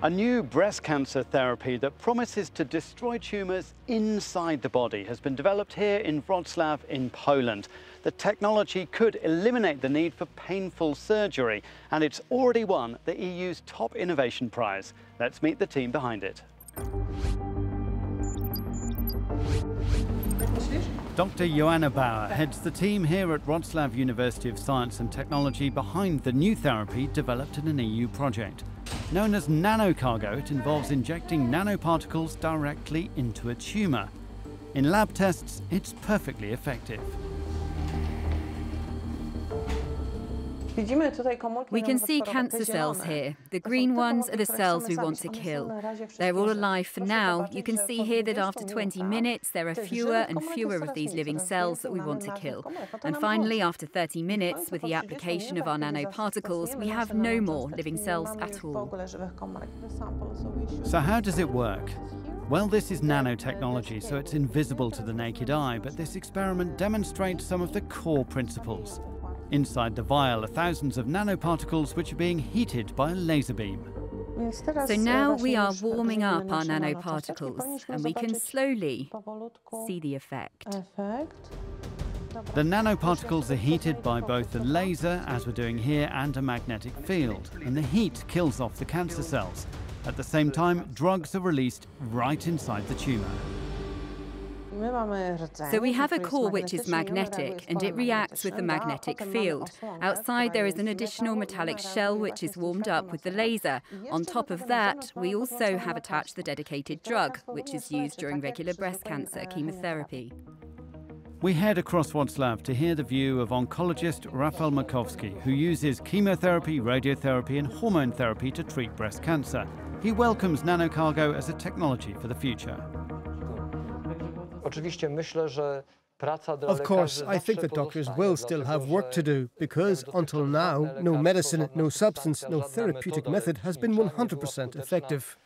A new breast cancer therapy that promises to destroy tumours inside the body has been developed here in Wrocław in Poland. The technology could eliminate the need for painful surgery and it's already won the EU's top innovation prize. Let's meet the team behind it. Dr. Joanna Bauer heads the team here at Wrocław University of Science and Technology behind the new therapy developed in an EU project. Known as nanocargo, it involves injecting nanoparticles directly into a tumour. In lab tests, it's perfectly effective. We can see cancer cells here. The green ones are the cells we want to kill. They're all alive for now. You can see here that after 20 minutes, there are fewer and fewer of these living cells that we want to kill. And finally, after 30 minutes, with the application of our nanoparticles, we have no more living cells at all. So how does it work? Well, this is nanotechnology, so it's invisible to the naked eye, but this experiment demonstrates some of the core principles. Inside the vial are thousands of nanoparticles which are being heated by a laser beam. So now we are warming up our nanoparticles and we can slowly see the effect. The nanoparticles are heated by both the laser, as we're doing here, and a magnetic field, and the heat kills off the cancer cells. At the same time, drugs are released right inside the tumour. So we have a core which is magnetic and it reacts with the magnetic field. Outside there is an additional metallic shell which is warmed up with the laser. On top of that, we also have attached the dedicated drug which is used during regular breast cancer chemotherapy. We head across Wrocław to hear the view of oncologist Rafał Makowski, who uses chemotherapy, radiotherapy and hormone therapy to treat breast cancer. He welcomes nanocargo as a technology for the future. Of course, I think that doctors will still have work to do because until now, no medicine, no substance, no therapeutic method has been 100% effective.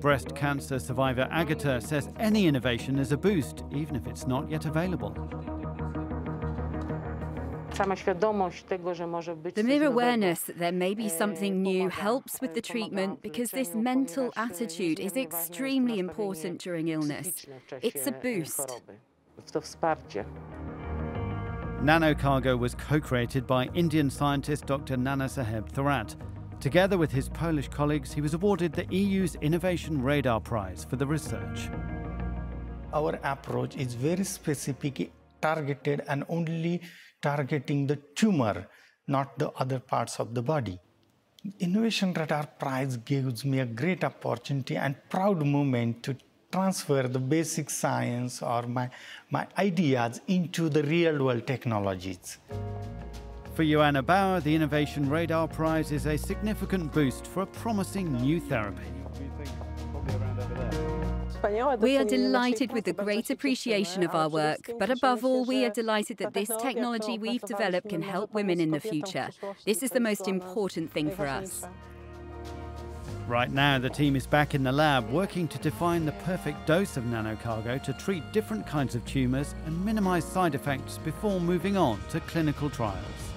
Breast cancer survivor Agata says any innovation is a boost, even if it's not yet available. The mere awareness that there may be something new helps with the treatment because this mental attitude is extremely important during illness. It's a boost. Nanocargo was co-created by Indian scientist Dr. Nanasaheb Thorat. Together with his Polish colleagues, he was awarded the EU's Innovation Radar Prize for the research. Our approach is very specific, targeted, and only targeting the tumor, not the other parts of the body. Innovation Radar Prize gives me a great opportunity and proud moment to transfer the basic science or my, my ideas into the real world technologies. For Joanna Bauer, the Innovation Radar Prize is a significant boost for a promising new therapy. We are delighted with the great appreciation of our work, but above all, we are delighted that this technology we've developed can help women in the future. This is the most important thing for us. Right now, the team is back in the lab working to define the perfect dose of nanocargo to treat different kinds of tumours and minimise side effects before moving on to clinical trials.